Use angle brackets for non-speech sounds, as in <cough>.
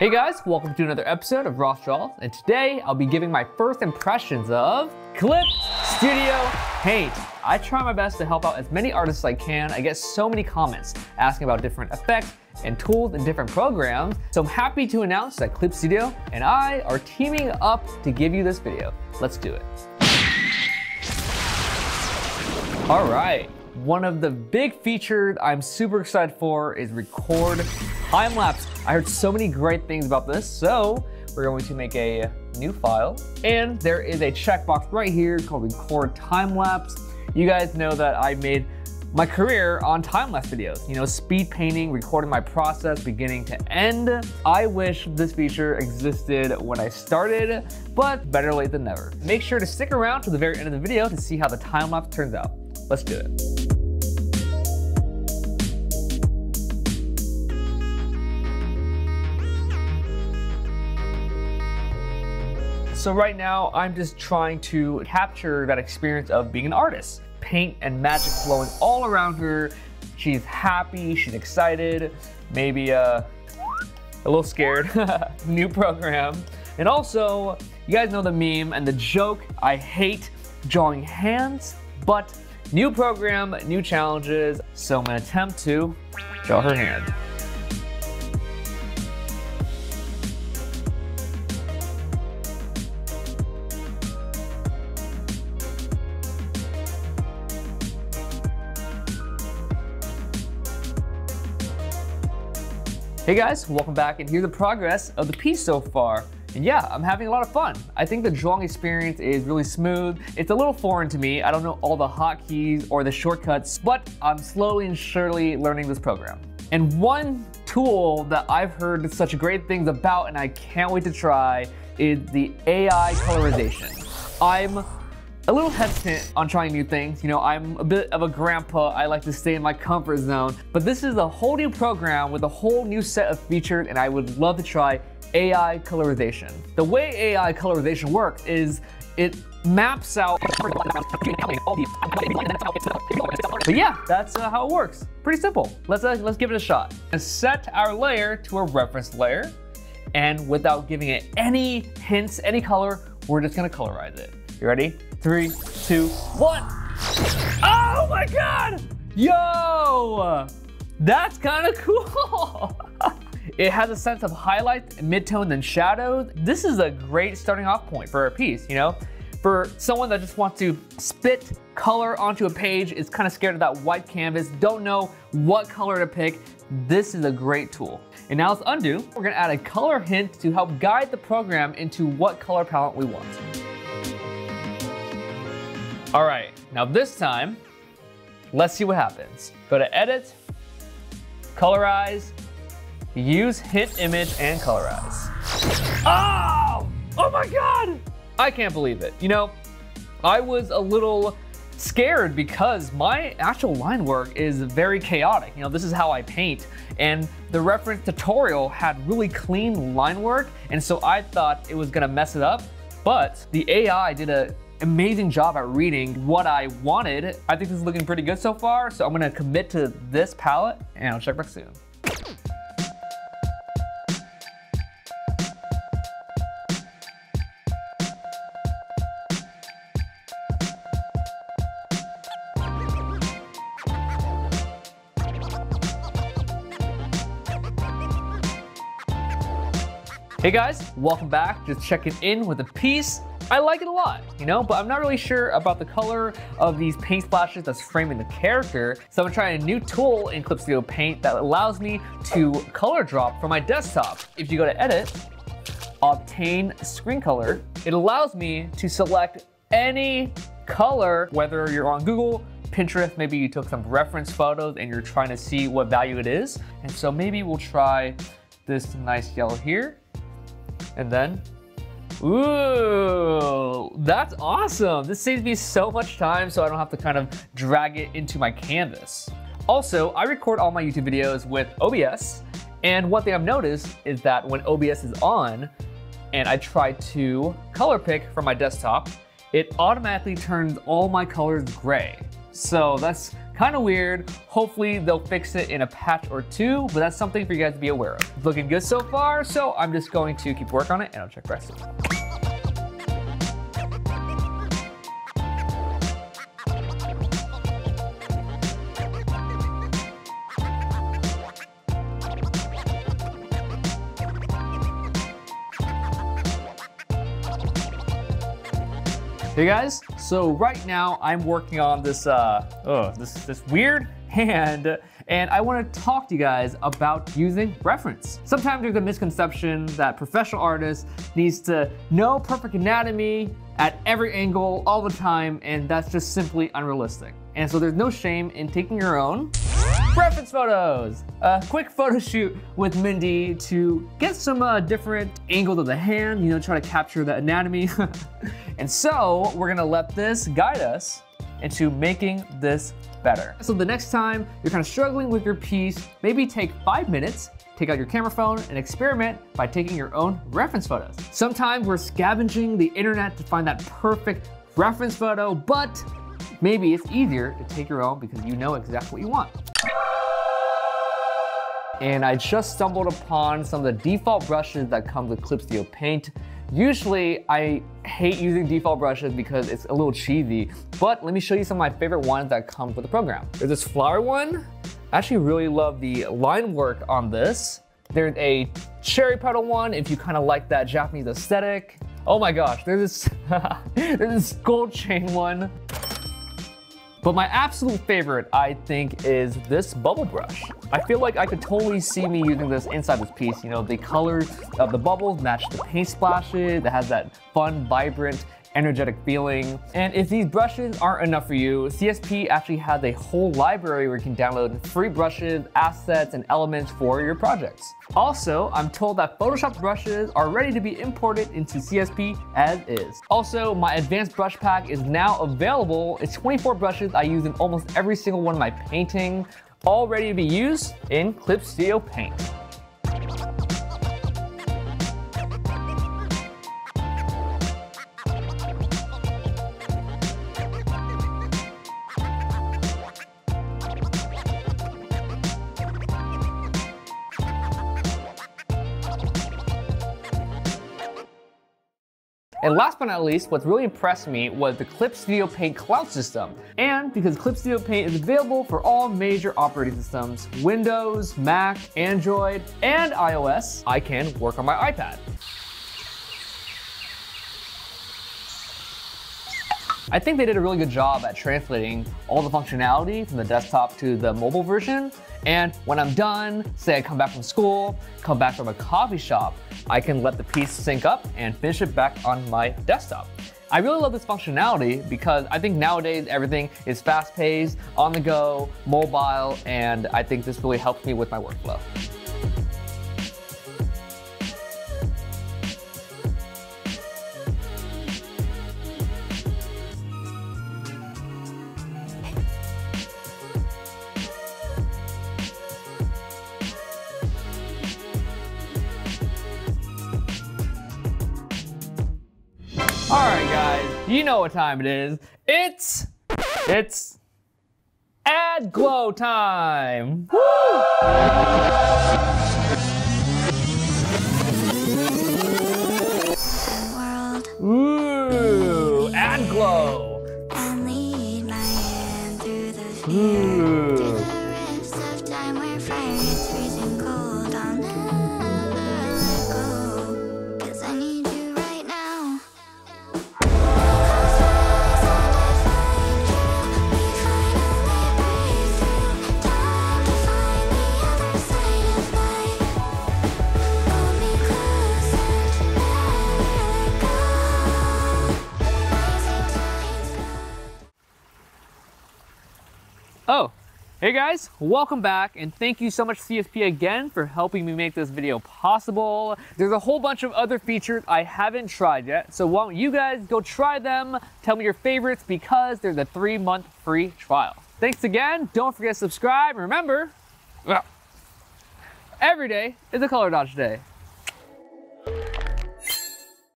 Hey guys, welcome to another episode of Ross Draws, and today I'll be giving my first impressions of Clip Studio Paint. I try my best to help out as many artists as I can. I get so many comments asking about different effects and tools in different programs, so I'm happy to announce that Clip Studio and I are teaming up to give you this video. Let's do it. All right, one of the big features I'm super excited for is record time lapse. I heard so many great things about this, so we're going to make a new file. And there is a checkbox right here called record time lapse. You guys know that I made my career on time-lapse videos, you know, speed painting, recording my process beginning to end. I wish this feature existed when I started, but better late than never. Make sure to stick around to the very end of the video to see how the time-lapse turns out. Let's do it. So right now, I'm just trying to capture that experience of being an artist. Paint and magic flowing all around her. She's happy, she's excited, maybe uh, a little scared. <laughs> New program. And also, you guys know the meme and the joke, I hate drawing hands, but new program, new challenges. So I'm gonna attempt to draw her hand. Hey guys, welcome back and here's the progress of the piece so far. And yeah, I'm having a lot of fun. I think the drawing experience is really smooth. It's a little foreign to me. I don't know all the hotkeys or the shortcuts, but I'm slowly and surely learning this program. And one tool that I've heard such great things about and I can't wait to try is the AI colorization. I'm a little hesitant on trying new things. You know, I'm a bit of a grandpa. I like to stay in my comfort zone. But this is a whole new program with a whole new set of features, and I would love to try AI colorization. The way AI colorization works is it maps out. But yeah, that's uh, how it works. Pretty simple. Let's uh, let's give it a shot. And set our layer to a reference layer, and without giving it any hints, any color, we're just gonna colorize it. You ready? Three, two, one. Oh my God! Yo! That's kind of cool. <laughs> it has a sense of highlights, midtones, and shadows. This is a great starting off point for a piece, you know? For someone that just wants to spit color onto a page, is kind of scared of that white canvas, don't know what color to pick, this is a great tool. And now let's undo. We're gonna add a color hint to help guide the program into what color palette we want. All right, now this time, let's see what happens. Go to Edit, Colorize, use Hint Image, and Colorize. Oh! Oh my God! I can't believe it. You know, I was a little scared because my actual line work is very chaotic. You know, this is how I paint. And the reference tutorial had really clean line work. And so I thought it was gonna mess it up. But the AI did a amazing job at reading what I wanted. I think this is looking pretty good so far, so I'm gonna commit to this palette and I'll check back soon. Hey guys, welcome back. Just checking in with a piece I like it a lot, you know, but I'm not really sure about the color of these paint splashes that's framing the character. So I'm trying a new tool in Clip Studio Paint that allows me to color drop from my desktop. If you go to Edit, Obtain Screen Color, it allows me to select any color, whether you're on Google, Pinterest, maybe you took some reference photos and you're trying to see what value it is. And so maybe we'll try this nice yellow here. And then Ooh, that's awesome. This saves me so much time so I don't have to kind of drag it into my canvas. Also, I record all my YouTube videos with OBS, and one thing I've noticed is that when OBS is on and I try to color pick from my desktop, it automatically turns all my colors gray. So that's Kind of weird. Hopefully they'll fix it in a patch or two, but that's something for you guys to be aware of. Looking good so far, so I'm just going to keep work on it and I'll check rest. Hey guys, so right now I'm working on this uh, oh, this this weird <laughs> hand, and I want to talk to you guys about using reference. Sometimes there's a misconception that professional artists needs to know perfect anatomy at every angle all the time, and that's just simply unrealistic. And so there's no shame in taking your own reference photos. A quick photo shoot with Mindy to get some uh, different angles of the hand, you know, try to capture the anatomy. <laughs> and so we're gonna let this guide us into making this better. So the next time you're kind of struggling with your piece, maybe take five minutes take out your camera phone and experiment by taking your own reference photos. Sometimes we're scavenging the internet to find that perfect reference photo, but maybe it's easier to take your own because you know exactly what you want and I just stumbled upon some of the default brushes that come with Clip Studio Paint. Usually I hate using default brushes because it's a little cheesy, but let me show you some of my favorite ones that come with the program. There's this flower one. I actually really love the line work on this. There's a cherry petal one if you kind of like that Japanese aesthetic. Oh my gosh, there's this, <laughs> there's this gold chain one. But my absolute favorite, I think, is this bubble brush. I feel like I could totally see me using this inside this piece. You know, the colors of the bubbles match the paint splashes. It has that fun, vibrant energetic feeling. And if these brushes aren't enough for you, CSP actually has a whole library where you can download free brushes, assets, and elements for your projects. Also, I'm told that Photoshop brushes are ready to be imported into CSP as is. Also, my advanced brush pack is now available. It's 24 brushes I use in almost every single one of my painting, all ready to be used in Clip Studio Paint. And last but not least, what really impressed me was the Clip Studio Paint cloud system. And because Clip Studio Paint is available for all major operating systems, Windows, Mac, Android, and iOS, I can work on my iPad. I think they did a really good job at translating all the functionality from the desktop to the mobile version. And when I'm done, say I come back from school, come back from a coffee shop, I can let the piece sync up and finish it back on my desktop. I really love this functionality because I think nowadays everything is fast paced, on the go, mobile, and I think this really helps me with my workflow. You know what time it is. It's, it's add glow time. Woo! Ooh, add glow. Ooh. Hey guys, welcome back and thank you so much CSP again for helping me make this video possible. There's a whole bunch of other features I haven't tried yet, so why don't you guys go try them, tell me your favorites because there's a three month free trial. Thanks again, don't forget to subscribe, and remember, every day is a color dodge day.